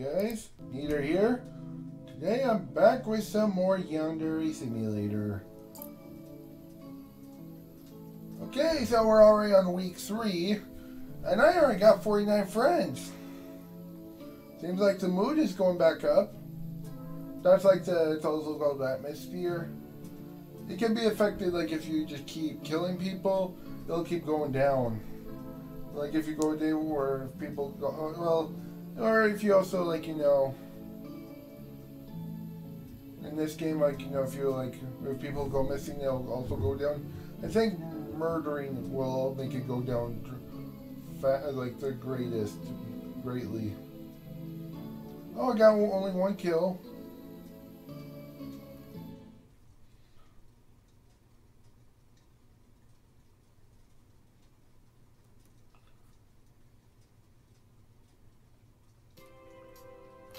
guys, Kneader here. Today I'm back with some more Yandere Simulator. Okay, so we're already on week three, and I already got 49 friends. Seems like the mood is going back up. That's like the total called atmosphere. It can be affected like if you just keep killing people, it'll keep going down. Like if you go a day where people go, oh, well, or if you also like you know in this game like you know if you like if people go missing they'll also go down. I think murdering will make it go down like the greatest greatly. Oh i got only one kill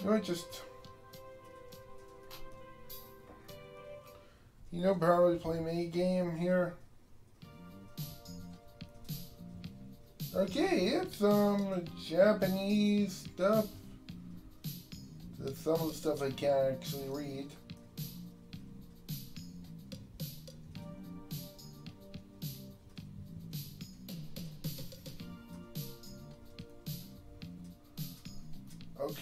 You know, just you know, probably play mini game here. Okay, it's some um, Japanese stuff. That's some of the stuff I can't actually read.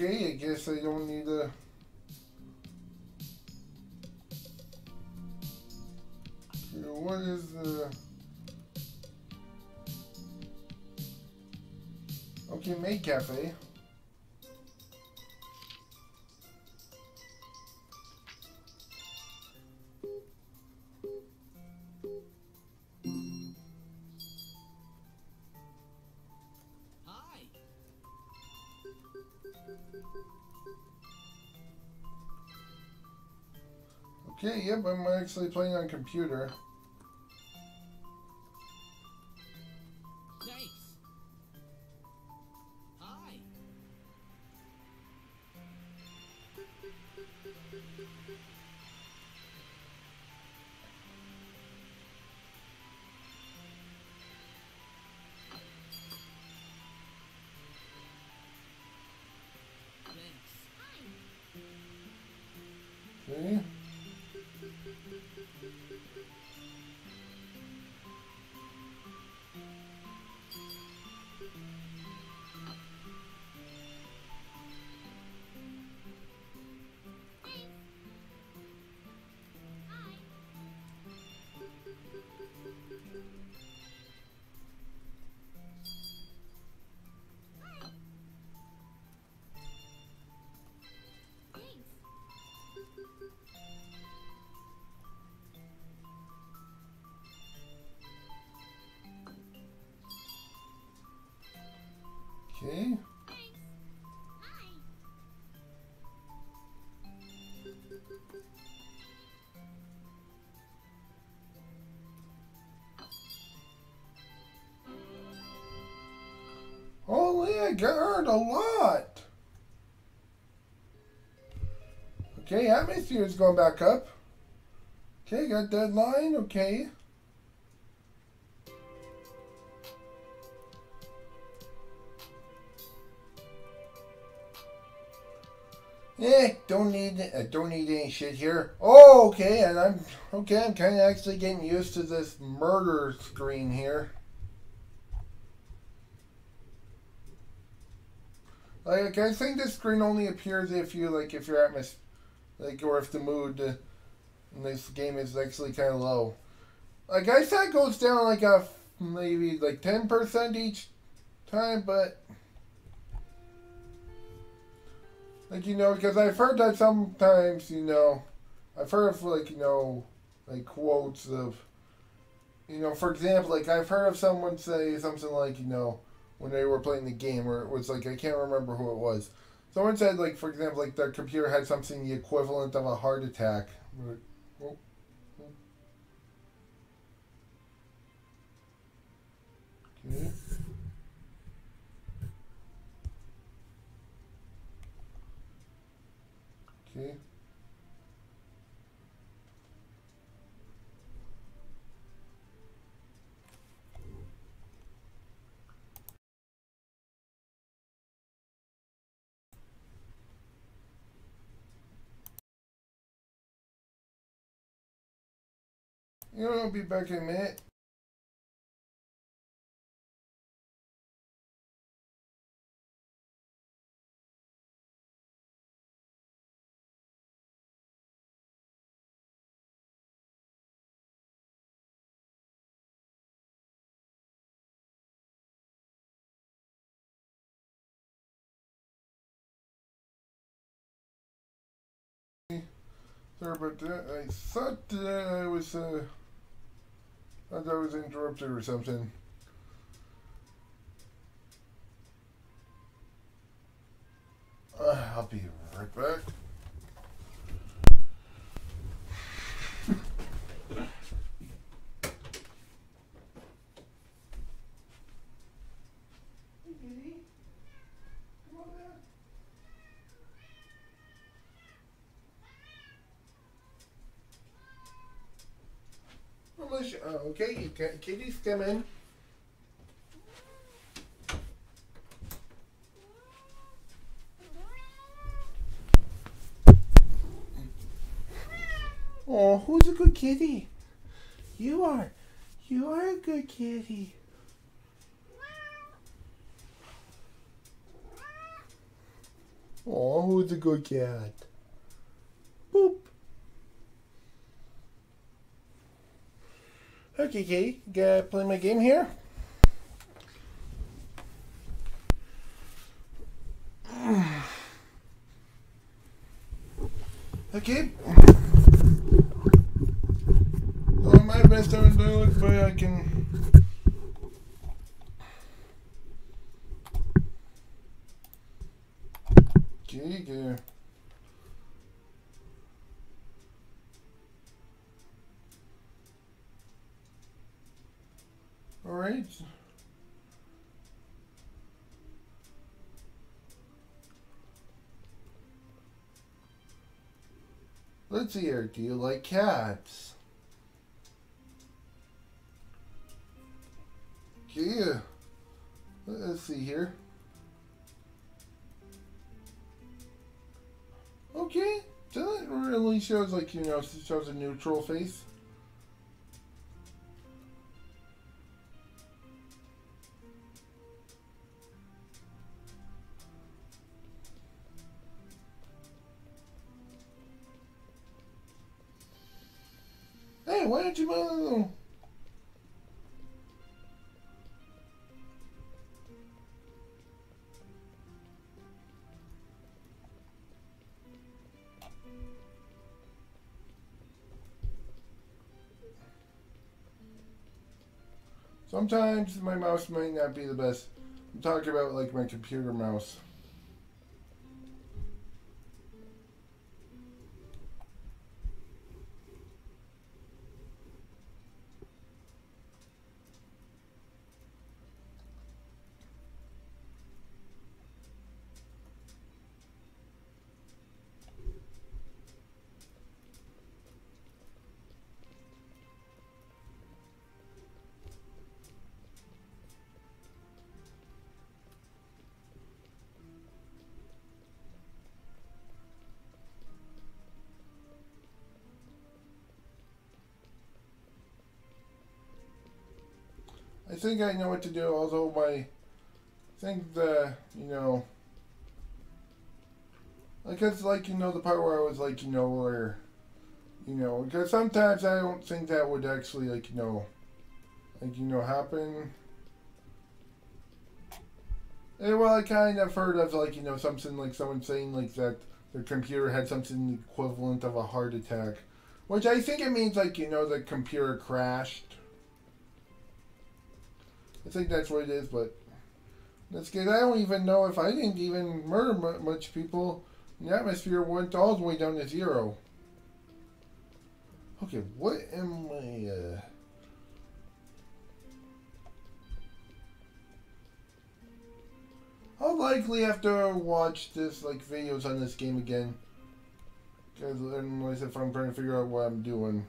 Okay, I guess I don't need to... What is the... Okay, Maid Cafe. I'm actually playing on computer. Okay. Thank you. Holy, oh, I got hurt a lot. Okay, atmosphere is going back up. Okay, got deadline. Okay. Eh, don't need uh, don't need any shit here. Oh, okay, and I'm okay. I'm kind of actually getting used to this murder screen here. Like, I think this screen only appears if you like if you're at my like or if the mood uh, in this game is actually kind of low. Like I said, goes down like a maybe like ten percent each time, but like you know, because I've heard that sometimes you know, I've heard of like you know, like quotes of, you know, for example, like I've heard of someone say something like you know, when they were playing the game, or it was like I can't remember who it was. Someone said like for example, like their computer had something the equivalent of a heart attack. Okay. Okay. You know, I'll be back in a minute. Sorry about that. I thought that I was, uh, thought I was interrupted or something. Uh, I'll be right back. Unless, uh, okay, you can, kitties come in. Oh, who's a good kitty? You are. You are a good kitty. Oh, who's a good cat? Okay, Katie, gotta play my game here. Okay. Doing my best to do it, but I can. Okay, good. All right. Do you like cats? Yeah. Let's see here. Okay. That really shows like, you know, shows a neutral face. Sometimes my mouse might not be the best. I'm talking about like my computer mouse. I think I know what to do, although my I think the you know like it's like you know the part where I was like you know where you know because sometimes I don't think that would actually like you know like you know happen. And well, I kind of heard of like you know something like someone saying like that their computer had something equivalent of a heart attack, which I think it means like you know the computer crashed. I think that's what it is, but that's good. I don't even know if I didn't even murder mu- much people. The atmosphere went all the way down to zero. Okay, what am I? Uh... I'll likely have to watch this like videos on this game again, because unless if I'm trying to figure out what I'm doing.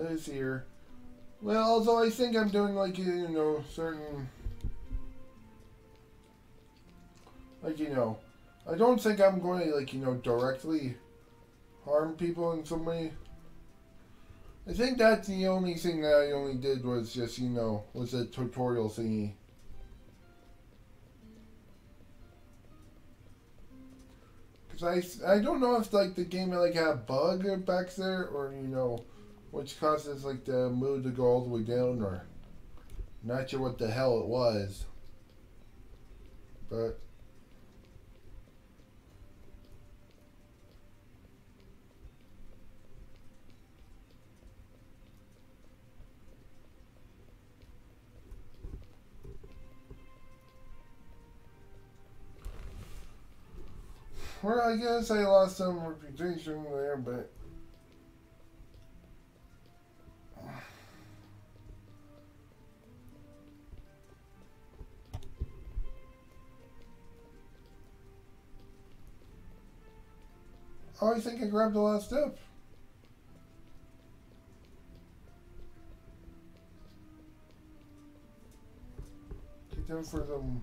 Let's see here. Well, although I think I'm doing like you know certain, like you know, I don't think I'm going to like you know directly harm people in some way. I think that's the only thing that I only did was just you know was a tutorial thingy. Cause I I don't know if like the game like had a bug back there or you know which causes like the mood to go all the way down or not sure what the hell it was. But Well, I guess I lost some reputation there, but Oh, I think I grabbed the last step. Get down for them.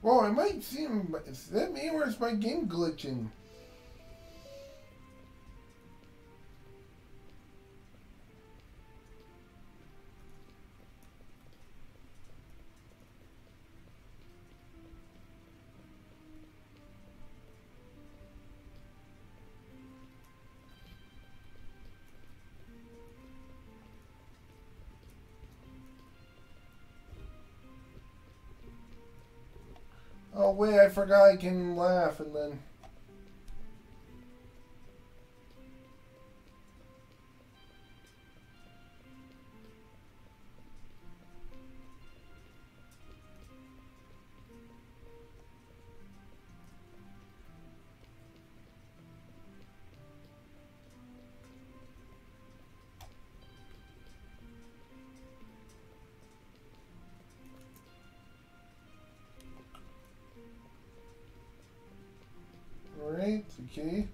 Well, it might seem, that me or is my game glitching? I can laugh and then... okay.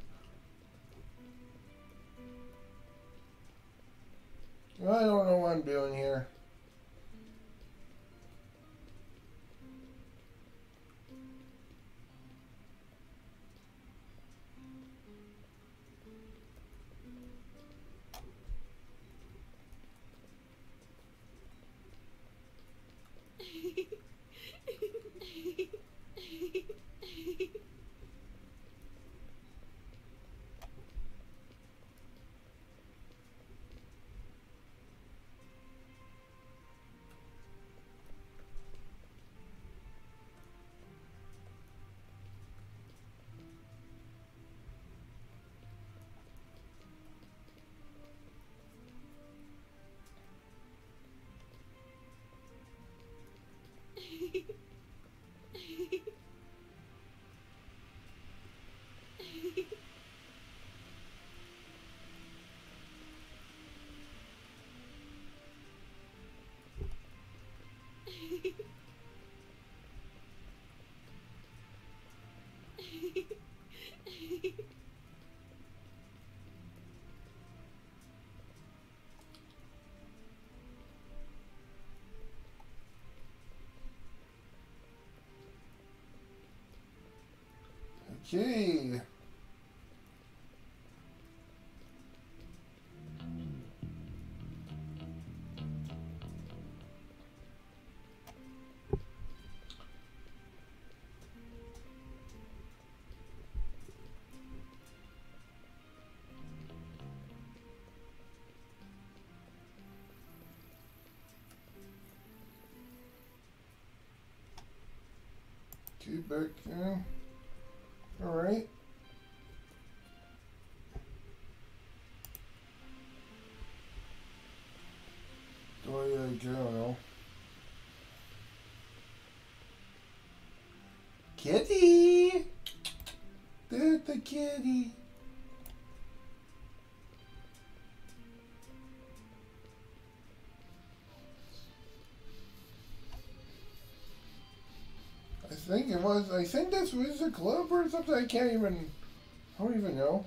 Okay. Back in. Kitty! There's the kitty. I think it was, I think this was a club or something, I can't even, I don't even know.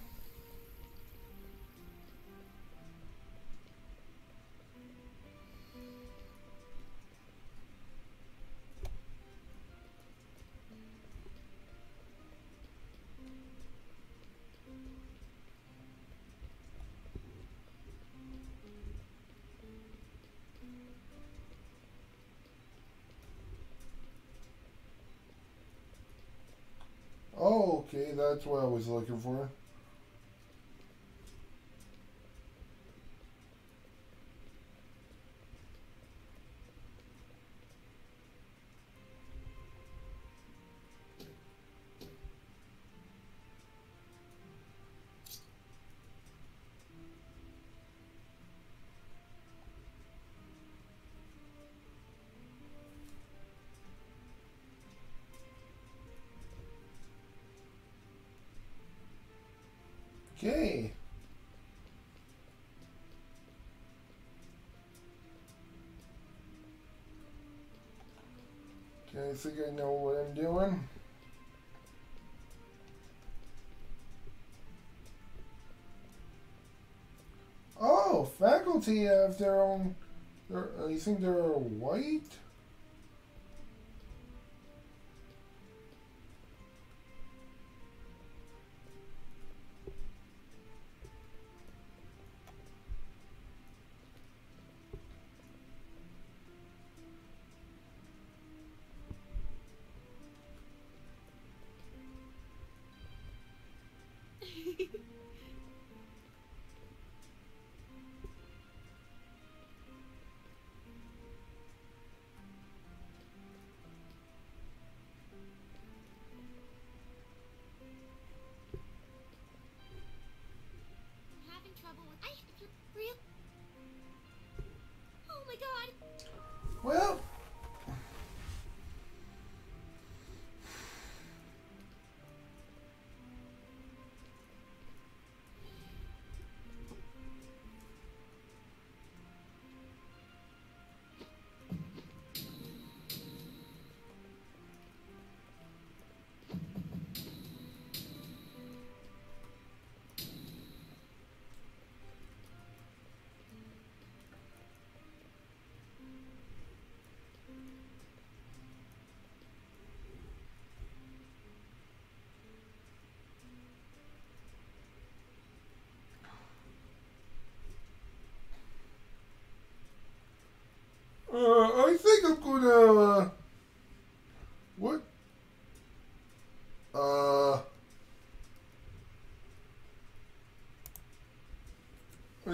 That's what I was looking for. I think I know what I'm doing. Oh, faculty have their own. I think they're white.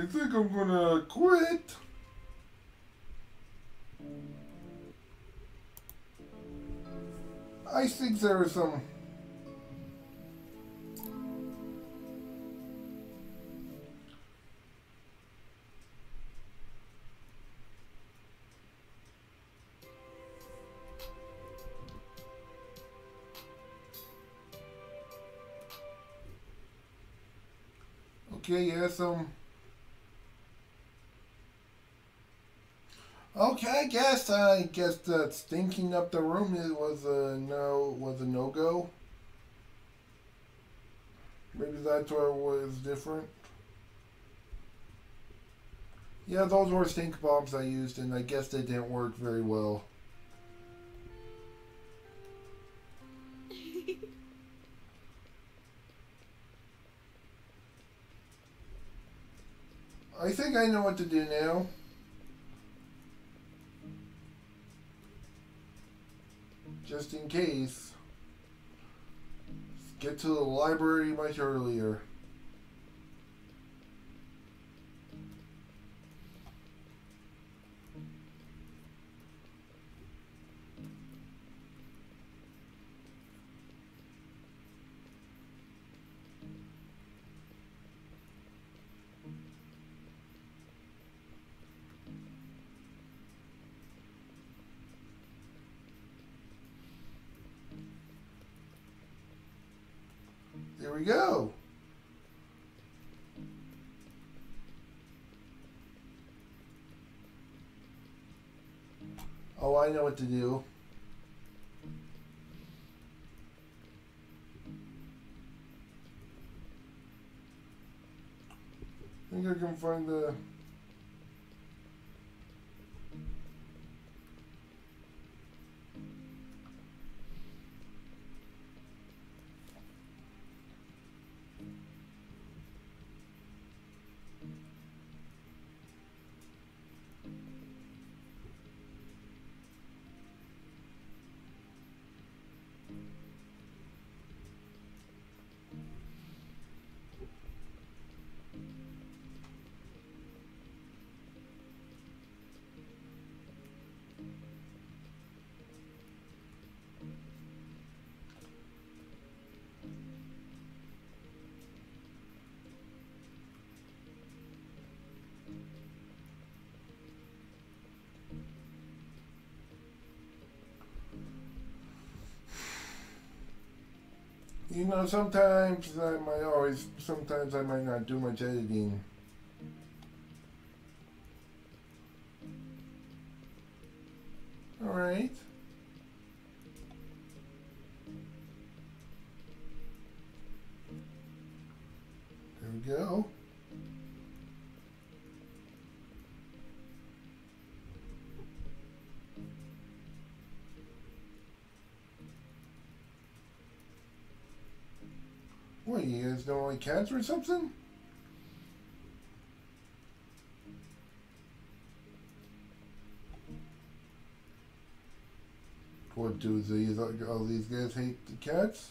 Think I'm gonna quit. I think there is some Okay, yeah, some. Okay, I guess I guess that stinking up the room was a no was a no go. Maybe that's where it was different. Yeah, those were stink bombs I used, and I guess they didn't work very well. I think I know what to do now. Just in case. Get to the library much earlier. We go. Oh, I know what to do. I think I can find the... You know, sometimes I might always, sometimes I might not do much editing. Alright. There we go. You guys don't like cats or something? What do these all these guys hate the cats?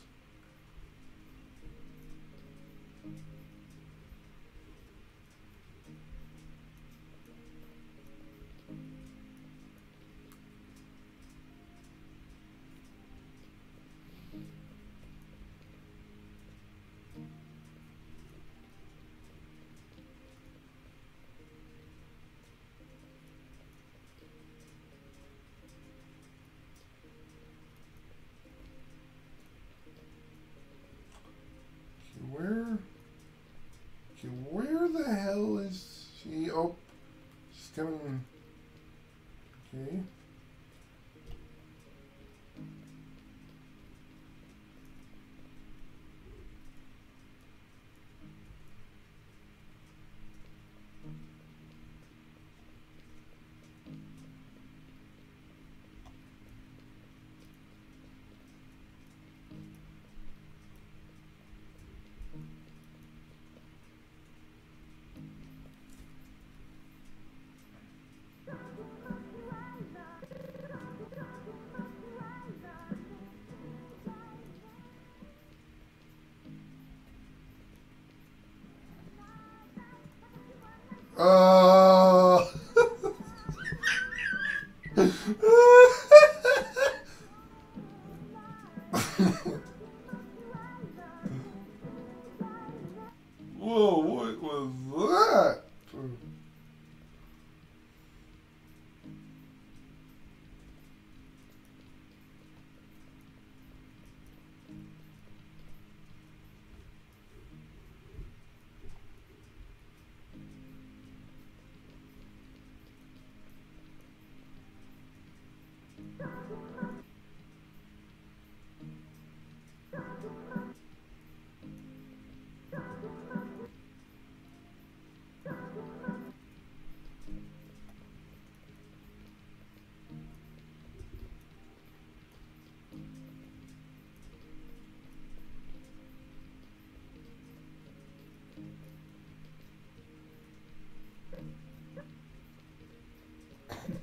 Oh.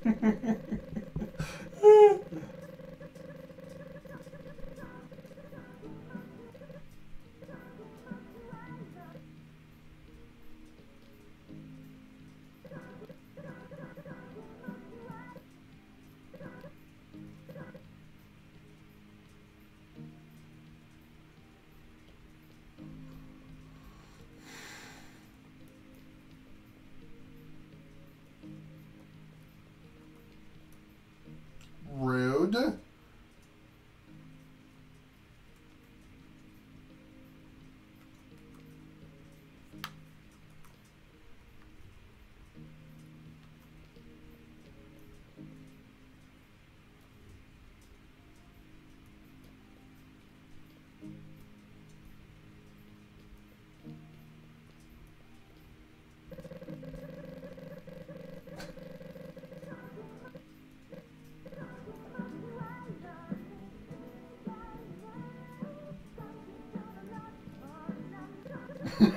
Whoa, what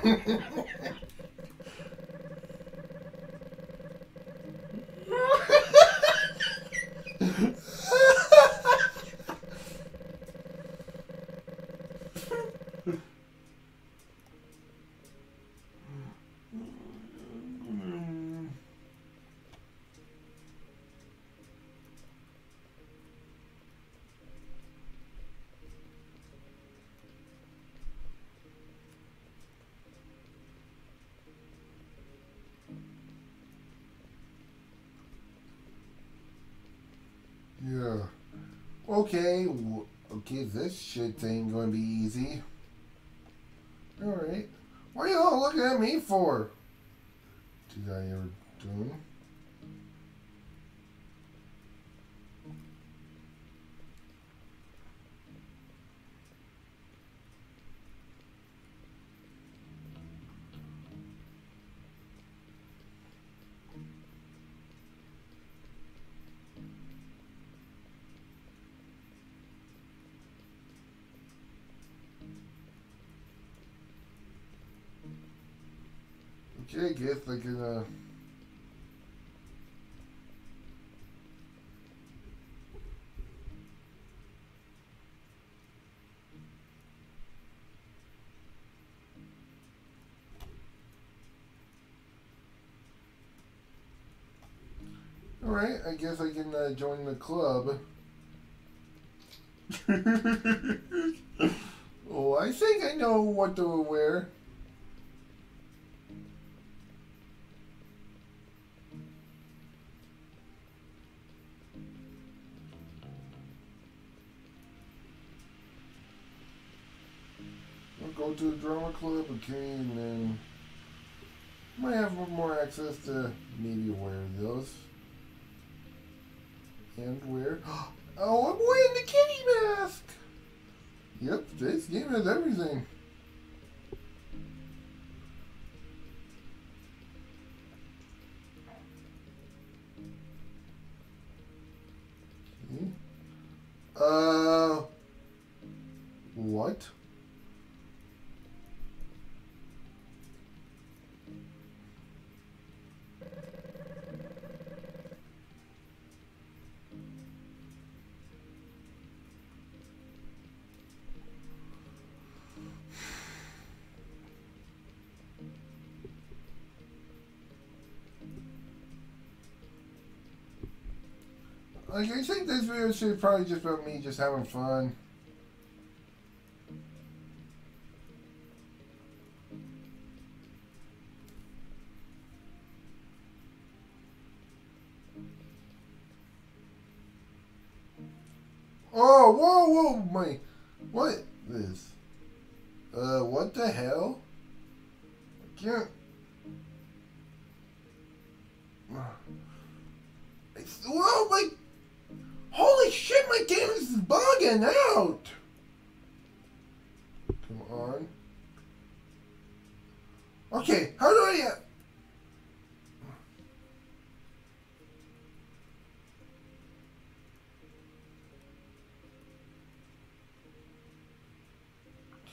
Rude. Yeah. Okay. Okay, this shit ain't gonna be easy. Alright. What are y'all looking at me for? Okay, guess I can, uh... Alright, I guess I can uh, join the club. oh, I think I know what to wear. To the drama club, and then might have more access to maybe wear those. And wear. Oh, I'm wearing the kitty mask! Yep, this game has everything. Okay. Uh. Like, I think this video should probably just about me just having fun.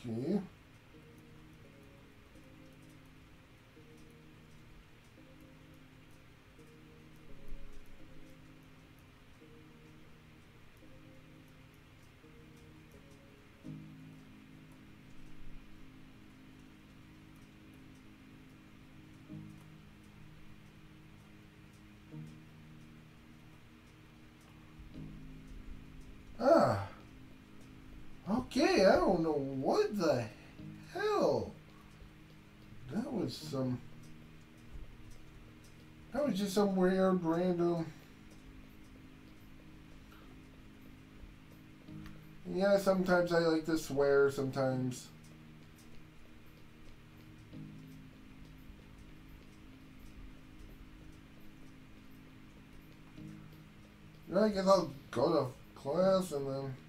Okay. Some. That was just some weird, random. Yeah, sometimes I like to swear, sometimes. I guess I'll go to class and then.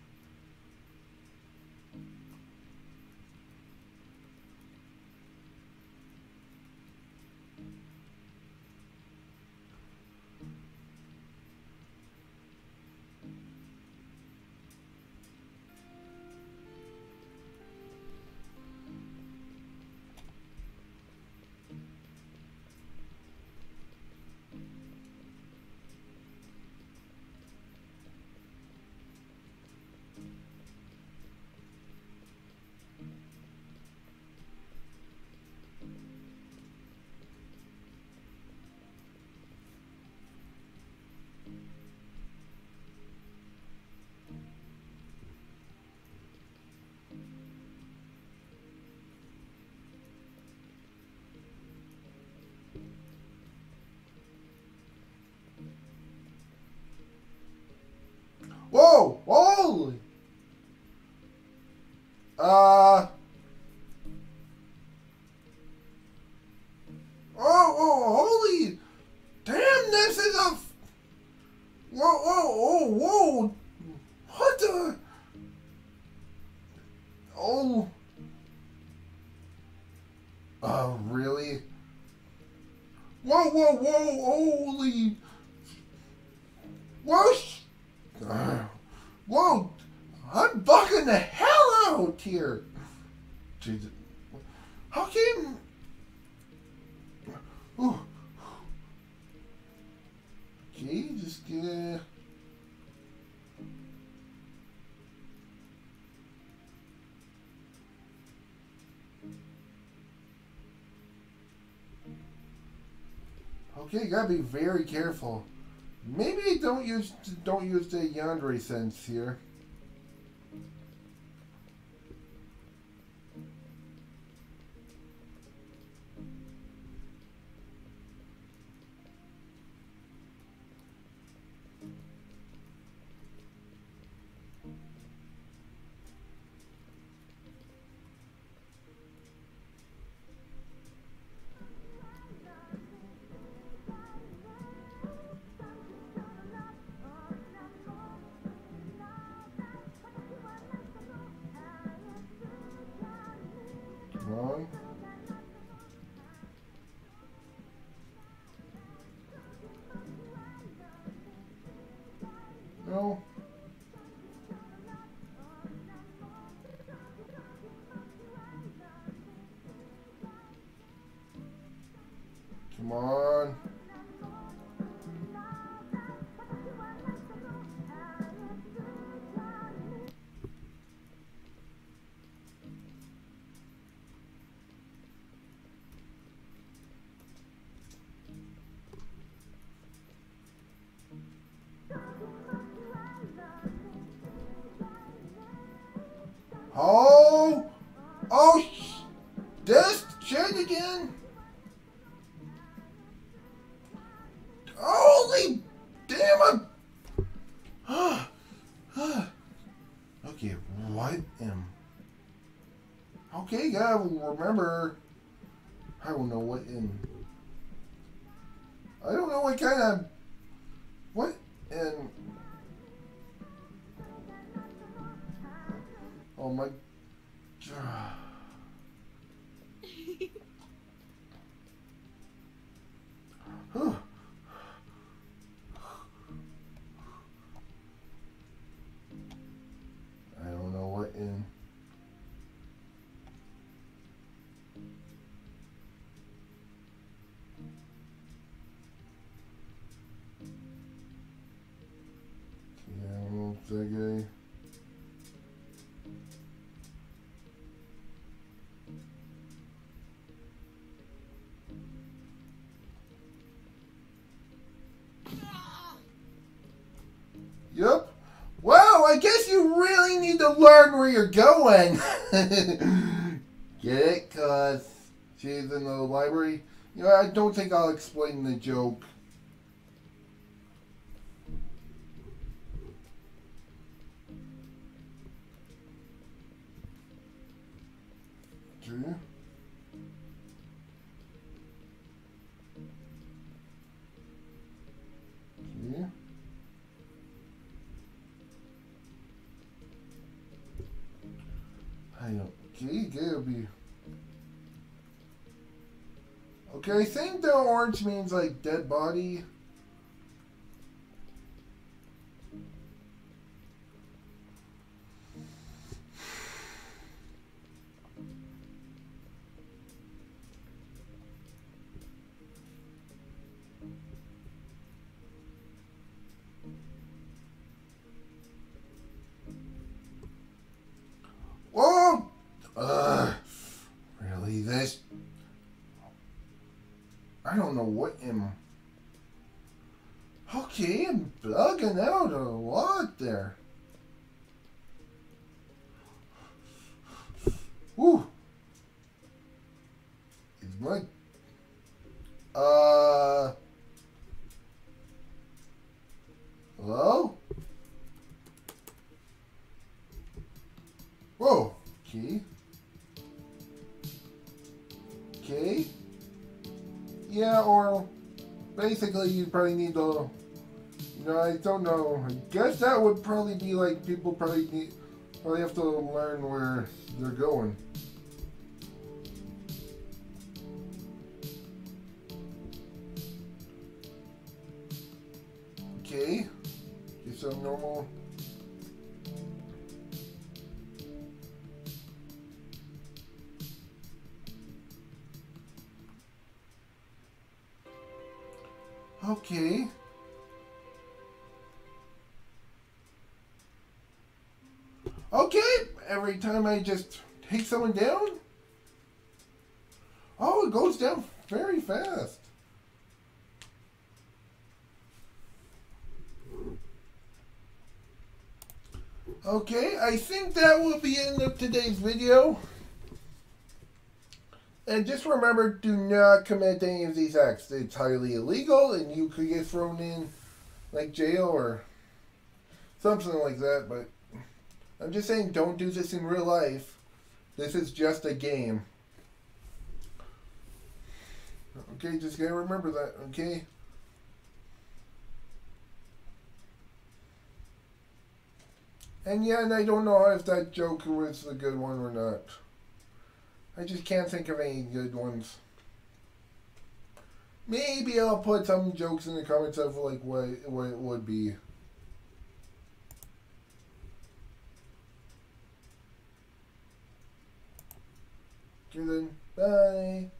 Bugging the hell out here! Jesus. How. Ooh. Okay, just. Okay, gotta be very careful. Maybe don't use don't use the yandere sense here. Mom. Remember... Yep. Well, I guess you really need to learn where you're going. Get it? Because she's in the library. You know, I don't think I'll explain the joke. Orange means like dead body. I don't know what am. Okay, I'm bugging out a lot there. You probably need to, you know, I don't know. I guess that would probably be like people probably need, probably have to learn where they're going. Okay. Okay, every time I just take someone down. Oh, it goes down very fast. Okay, I think that will be end of today's video. And just remember, do not commit any of these acts. It's highly illegal, and you could get thrown in, like, jail or something like that. But I'm just saying, don't do this in real life. This is just a game. Okay, just gotta remember that, okay? And yeah, and I don't know if that joke was a good one or not. I just can't think of any good ones. Maybe I'll put some jokes in the comments of like what what it would be. Okay then, bye.